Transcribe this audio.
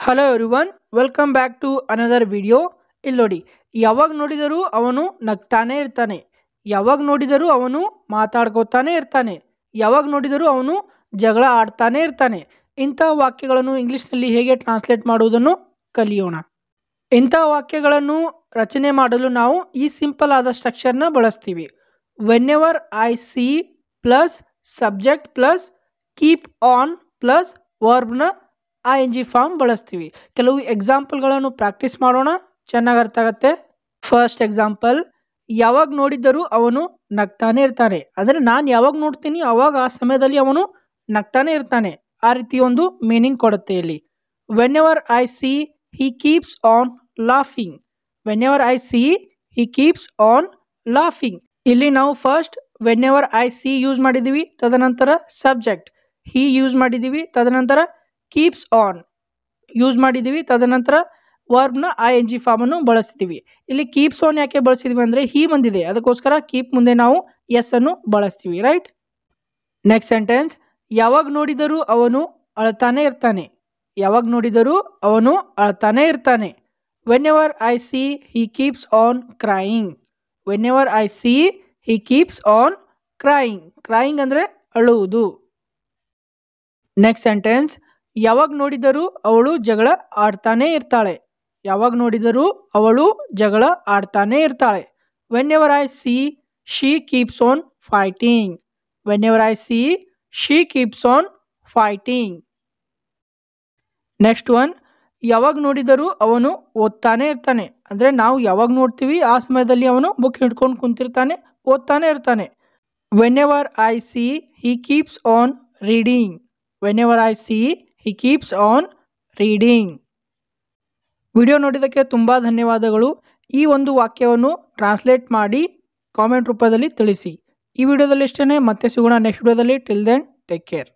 Hello everyone welcome back to another video ಇಲ್ಲಿ ನೋಡಿ ಯಾವಾಗ ನೋಡಿದರೂ ಅವನು ನಗ್ತಾನೆ ಇರ್ತಾನೆ. ಯಾವಾಗ ನೋಡಿದರೂ ಅವನು ಮಾತಾಡ್ಕೋತಾನೆ ಇರ್ತಾನೆ. ಯಾವಾಗ ನೋಡಿದರೂ ಅವನು ಜಗಳ ಆಡ್ತಾನೆ ಇರ್ತಾನೆ. ಇಂಥ ವಾಕ್ಯಗಳನ್ನು ಇಂಗ್ಲೀಷ್ನಲ್ಲಿ ಹೇಗೆ ಟ್ರಾನ್ಸ್ಲೇಟ್ ಮಾಡುವುದನ್ನು ಕಲಿಯೋಣ. ಇಂಥ ವಾಕ್ಯಗಳನ್ನು ರಚನೆ ಮಾಡಲು ನಾವು ಈ ಸಿಂಪಲ್ ಆದ ಸ್ಟ್ರಕ್ಚರ್ನ ಬಳಸ್ತೀವಿ. Whenever I see plus subject plus keep on plus ವರ್ಬ್ನ I N G form ಬಳಸ್ತೀವಿ. ಕೆಲವು ಎಕ್ಸಾಂಪಲ್ಗಳನ್ನು ಪ್ರಾಕ್ಟೀಸ್ ಮಾಡೋಣ. ಚೆನ್ನಾಗಿ ಅರ್ಥ ಆಗತ್ತೆ. ಫಸ್ಟ್ ಎಕ್ಸಾಂಪಲ್ ಯಾವಾಗ ನೋಡಿದ್ದರೂ ಅವನು ನಗ್ತಾನೆ ಇರ್ತಾನೆ. ಅಂದರೆ ನಾನು ಯಾವಾಗ ನೋಡ್ತೀನಿ, ಅವಾಗ ಆ ಸಮಯದಲ್ಲಿ ಅವನು ನಗ್ತಾನೆ ಇರ್ತಾನೆ. ಆ ರೀತಿ ಒಂದು ಮೀನಿಂಗ್ ಕೊಡುತ್ತೆ ಇಲ್ಲಿ. Whenever I see he keeps on laughing whenever I see he keeps on laughing ಇಲ್ಲಿ ನಾವು first whenever I see use ಮಾಡಿದ್ದೀವಿ ತದನಂತರ ಸಬ್ಜೆಕ್ಟ್ ಹಿ ಯೂಸ್ ಮಾಡಿದ್ದೀವಿ ತದನಂತರ ಕೀಪ್ಸ್ ಆನ್ ಯೂಸ್ ಮಾಡಿದ್ದೀವಿ ತದನಂತರ ವರ್ಬ್ನ ಐ ಎನ್ ಜಿ ಫಾರ್ಮನ್ನು ಬಳಸ್ತಿದ್ದೀವಿ ಇಲ್ಲಿ ಕೀಪ್ಸ್ ಆನ್ ಯಾಕೆ ಬಳಸಿದ್ವಿ ಅಂದರೆ ಹೀ ಬಂದಿದೆ. ಅದಕ್ಕೋಸ್ಕರ ಕೀಪ್ ಮುಂದೆ ನಾವು ಎಸ್ ಅನ್ನು ಬಳಸ್ತೀವಿ. ರೈಟ್ ನೆಕ್ಸ್ಟ್ ಸೆಂಟೆನ್ಸ್ ಯಾವಾಗ ನೋಡಿದರೂ ಅವನು ಅಳ್ತಾನೆ ಇರ್ತಾನೆ. ಯಾವಾಗ ನೋಡಿದರೂ ಅವನು ಅಳ್ತಾನೆ ಇರ್ತಾನೆ. Whenever I see he keeps on crying whenever I see he keeps on crying crying ಅಂದರೆ ಅಳುವುದು. ನೆಕ್ಸ್ಟ್ ಸೆಂಟೆನ್ಸ್ ಯಾವಾಗ ನೋಡಿದರೂ ಅವಳು ಜಗಳ ಆಡ್ತಾನೆ ಇರ್ತಾಳೆ. ಯಾವಾಗ ನೋಡಿದರೂ ಅವಳು ಜಗಳ ಆಡ್ತಾನೆ ಇರ್ತಾಳೆ. Whenever I see she keeps on fighting whenever I see she keeps on fighting next one ಯಾವಾಗ ನೋಡಿದರೂ ಅವನು ಓದ್ತಾನೆ ಇರ್ತಾನೆ. ಅಂದರೆ ನಾವು ಯಾವಾಗ ನೋಡ್ತೀವಿ, ಆ ಸಮಯದಲ್ಲಿ ಅವನು ಬುಕ್ ಹಿಡ್ಕೊಂಡು ಕುಂತಿರ್ತಾನೆ, ಓದ್ತಾನೆ ಇರ್ತಾನೆ. Whenever I see he keeps on reading whenever I see he keeps on reading video ನೋಡಿದ್ದಕ್ಕೆ ತುಂಬ ಧನ್ಯವಾದಗಳು. ಈ ಒಂದು ವಾಕ್ಯವನ್ನು ಟ್ರಾನ್ಸ್ಲೇಟ್ ಮಾಡಿ ಕಾಮೆಂಟ್ ರೂಪದಲ್ಲಿ ತಿಳಿಸಿ. ಈ ವಿಡಿಯೋದಲ್ಲಿ ಇಷ್ಟೇ ಮತ್ತೆ ಸಿಗೋಣ ನೆಕ್ಸ್ಟ್ ವಿಡಿಯೋದಲ್ಲಿ. Till then take care